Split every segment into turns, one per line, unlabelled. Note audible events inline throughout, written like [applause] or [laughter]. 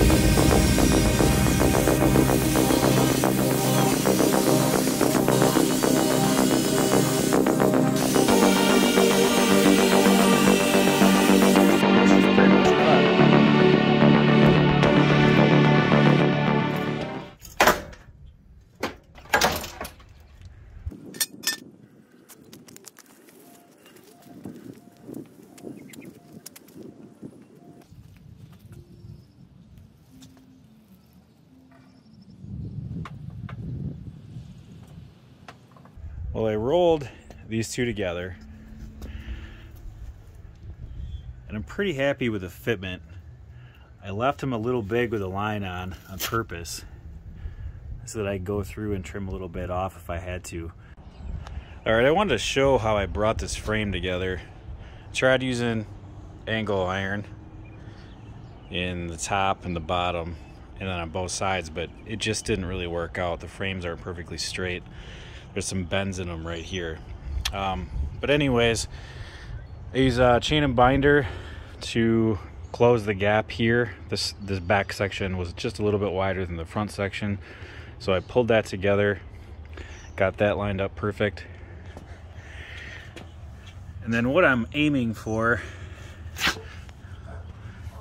Well, I rolled these two together and I'm pretty happy with the fitment. I left them a little big with a line on on purpose so that I go through and trim a little bit off if I had to. All right, I wanted to show how I brought this frame together. Tried using angle iron in the top and the bottom and then on both sides, but it just didn't really work out. The frames aren't perfectly straight there's some bends in them right here. Um, but anyways I use a chain and binder to close the gap here. This this back section was just a little bit wider than the front section. So I pulled that together got that lined up perfect. And then what I'm aiming for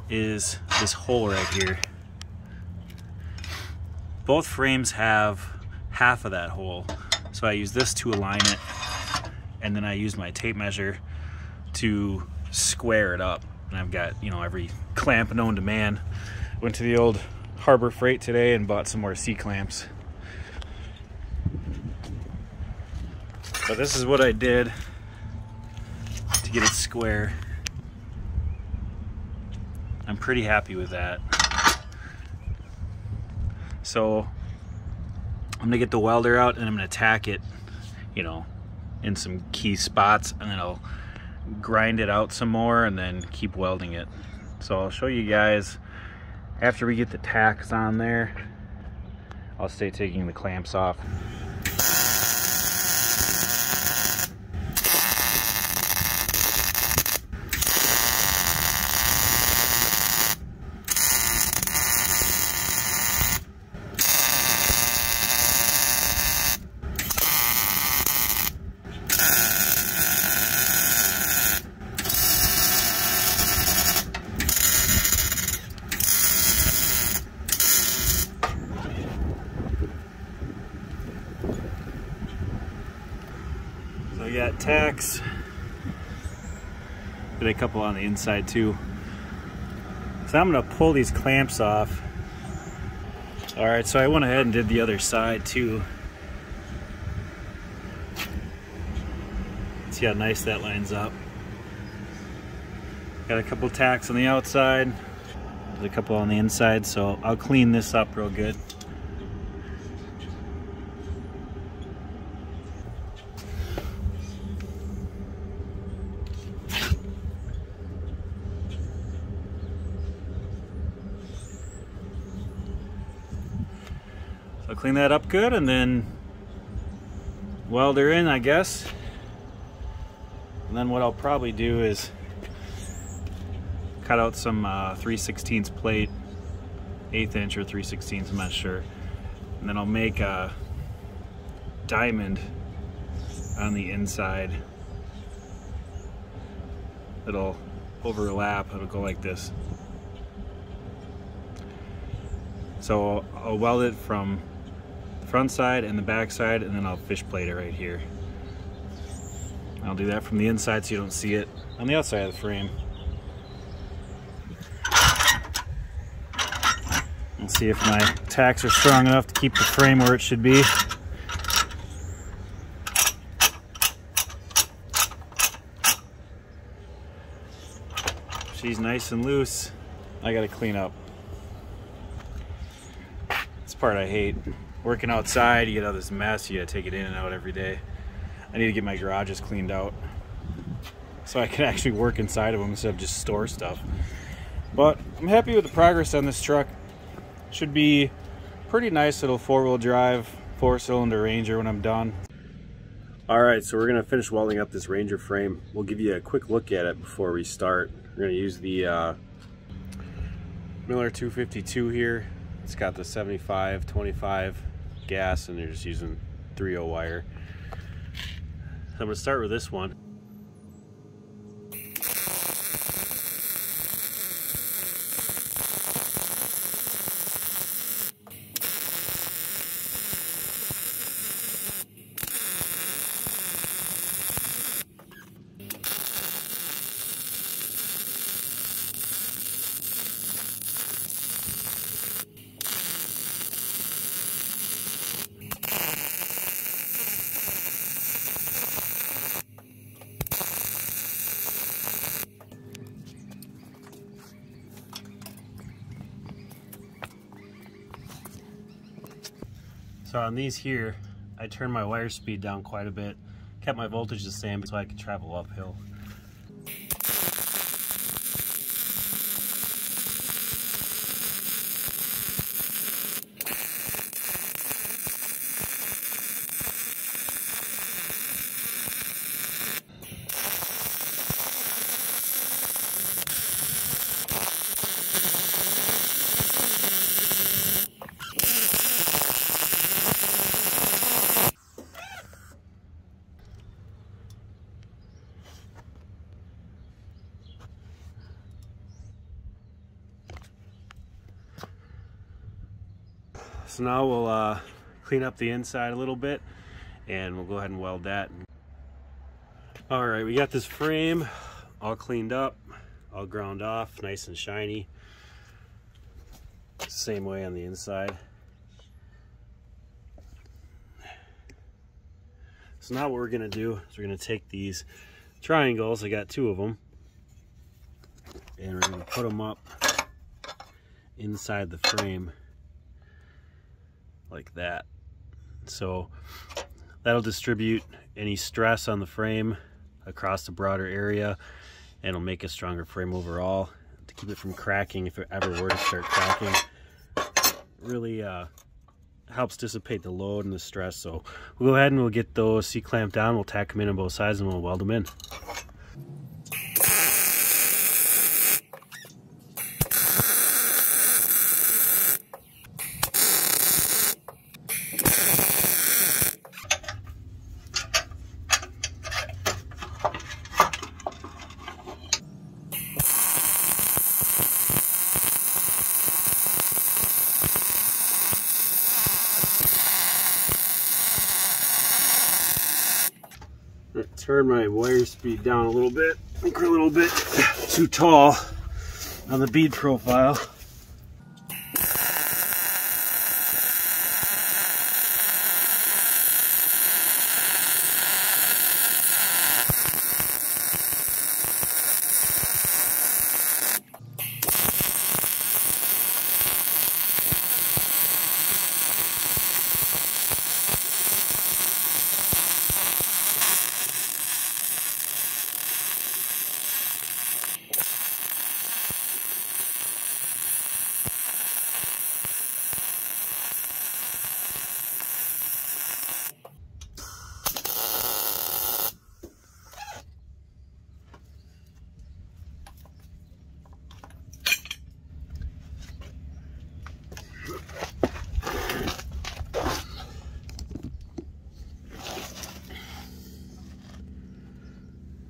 is this hole right here. Both frames have half of that hole so I use this to align it and then I use my tape measure to square it up. And I've got, you know, every clamp known to man. Went to the old Harbor Freight today and bought some more C-clamps. But this is what I did to get it square. I'm pretty happy with that. So I'm gonna get the welder out and I'm gonna tack it, you know, in some key spots and then I'll grind it out some more and then keep welding it. So I'll show you guys after we get the tacks on there. I'll stay taking the clamps off. we got tacks. Did a couple on the inside too. So I'm gonna pull these clamps off. All right, so I went ahead and did the other side too. See how nice that lines up. Got a couple tacks on the outside, There's a couple on the inside, so I'll clean this up real good. Clean that up good and then weld her in, I guess. And then what I'll probably do is cut out some uh, 3 16 plate, eighth inch or 3 16 I'm not sure. And then I'll make a diamond on the inside. It'll overlap, it'll go like this. So I'll weld it from front side and the back side and then I'll fish plate it right here. I'll do that from the inside so you don't see it on the outside of the frame. Let's see if my tacks are strong enough to keep the frame where it should be. She's nice and loose. I gotta clean up. This part I hate working outside, you get all this mess, you gotta take it in and out every day. I need to get my garages cleaned out so I can [laughs] actually work inside of them instead of just store stuff. But I'm happy with the progress on this truck. Should be pretty nice little four-wheel drive, four-cylinder Ranger when I'm done.
All right, so we're gonna finish welding up this Ranger frame. We'll give you a quick look at it before we start. We're gonna use the uh, Miller 252 here. It's got the 75, 25 gas, and they're just using 3 0 wire.
I'm gonna start with this one. So on these here, I turned my wire speed down quite a bit, kept my voltage the same so I could travel uphill. So now we'll uh, clean up the inside a little bit and we'll go ahead and weld that. All right, we got this frame all cleaned up, all ground off, nice and shiny. Same way on the inside. So now what we're gonna do is we're gonna take these triangles, I got two of them, and we're gonna put them up inside the frame like that. So that'll distribute any stress on the frame across the broader area and it'll make a stronger frame overall to keep it from cracking if it ever were to start cracking. Really uh, helps dissipate the load and the stress. So we'll go ahead and we'll get those C-clamp down, we'll tack them in on both sides and we'll weld them in.
Turn my wire speed down a little bit. I think we're a little bit too tall on the bead profile.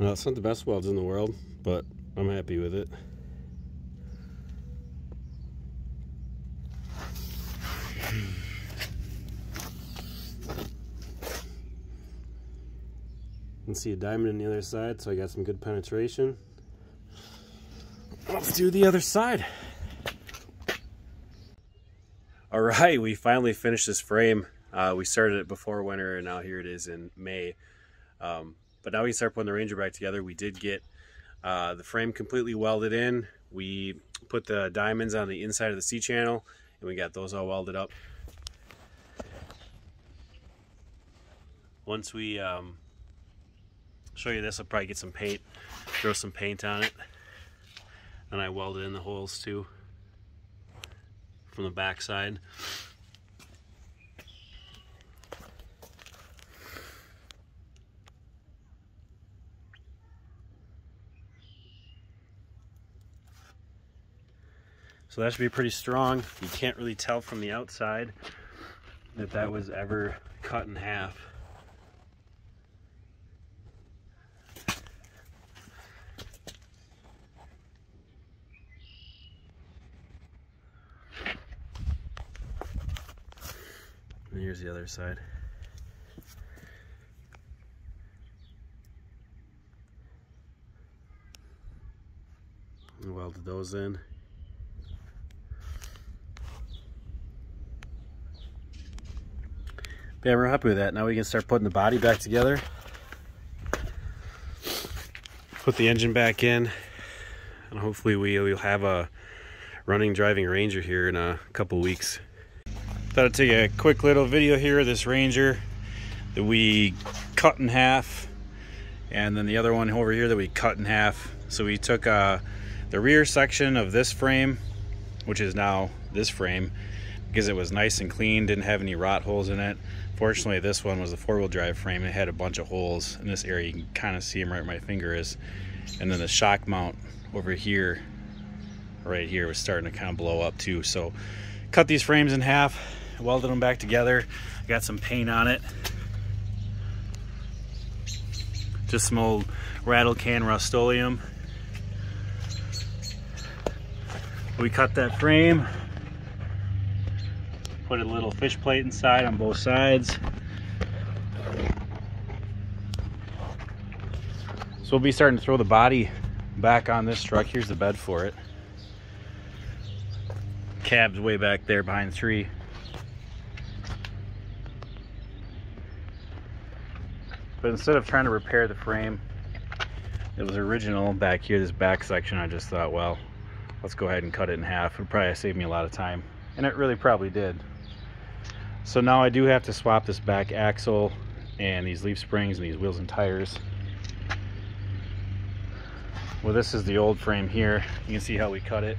Well, it's not the best welds in the world, but I'm happy with it. You can see a diamond on the other side, so I got some good penetration. Let's do the other side. All right, we finally finished this frame. Uh, we started it before winter, and now here it is in May. Um, but now we start putting the Ranger back together. We did get uh, the frame completely welded in. We put the diamonds on the inside of the C-channel, and we got those all welded up. Once we um, show you this, I'll probably get some paint, throw some paint on it. And I welded in the holes too from the back side.
That should be pretty strong. You can't really tell from the outside that that was ever cut in half. And here's the other side. welded those in. Yeah, we're happy with that. Now we can start putting the body back together. Put the engine back in. And hopefully we will have a running driving Ranger here in a couple weeks. Thought I'd take a quick little video here of this Ranger that we cut in half. And then the other one over here that we cut in half. So we took uh, the rear section of this frame, which is now this frame, because it was nice and clean, didn't have any rot holes in it. Fortunately, this one was a four-wheel drive frame. It had a bunch of holes in this area. You can kind of see them right where my finger is. And then the shock mount over here, right here, was starting to kind of blow up too. So cut these frames in half, welded them back together. Got some paint on it. Just some old rattle can Rust-Oleum. We cut that frame, put a little fish plate inside on both sides. So we'll be starting to throw the body back on this truck. Here's the bed for it. Cab's way back there behind the tree. But instead of trying to repair the frame, it was original back here, this back section, I just thought, well, let's go ahead and cut it in half. It'll probably save me a lot of time. And it really probably did. So now I do have to swap this back axle and these leaf springs and these wheels and tires. Well, this is the old frame here. You can see how we cut it.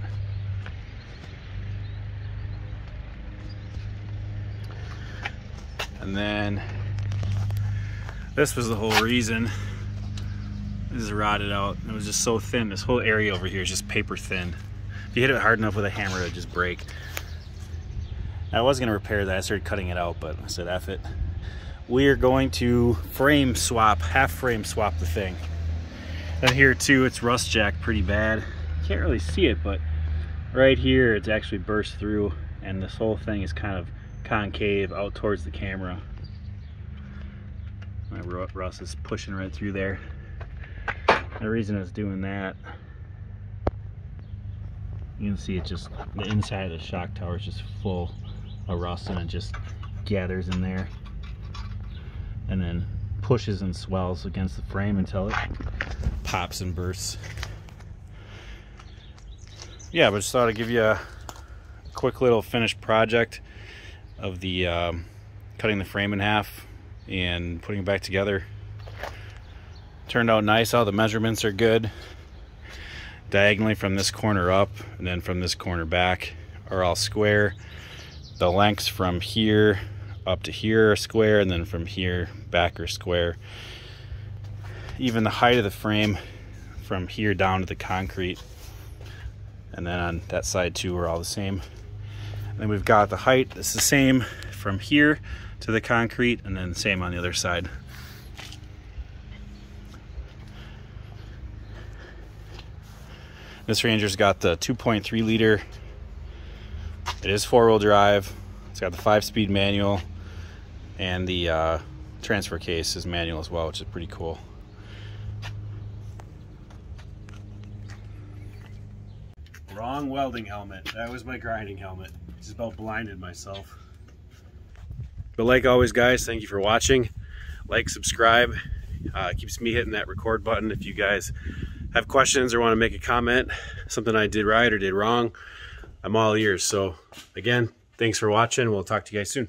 And then this was the whole reason. This is rotted out. It was just so thin. This whole area over here is just paper thin. If you hit it hard enough with a hammer, it would just break. I was gonna repair that. I started cutting it out, but I said, F it. We are going to frame swap, half frame swap the thing. And here too, it's rust jack pretty bad. Can't really see it, but right here, it's actually burst through and this whole thing is kind of concave out towards the camera. My rust is pushing right through there. The reason it's doing that, you can see it just, the inside of the shock tower is just full a rust and it just gathers in there and then pushes and swells against the frame until it pops and bursts. Yeah, but just thought I'd give you a quick little finished project of the um, cutting the frame in half and putting it back together. Turned out nice, all the measurements are good. Diagonally from this corner up and then from this corner back are all square the lengths from here up to here are square and then from here back are square. Even the height of the frame from here down to the concrete and then on that side too are all the same. And then we've got the height that's the same from here to the concrete and then same on the other side. This Ranger's got the 2.3 liter it is four-wheel drive. It's got the five-speed manual, and the uh, transfer case is manual as well, which is pretty cool. Wrong welding helmet. That was my grinding helmet. Just about blinded myself. But like always, guys, thank you for watching. Like, subscribe. Uh, keeps me hitting that record button if you guys have questions or want to make a comment, something I did right or did wrong. I'm all ears. So again, thanks for watching. We'll talk to you guys soon.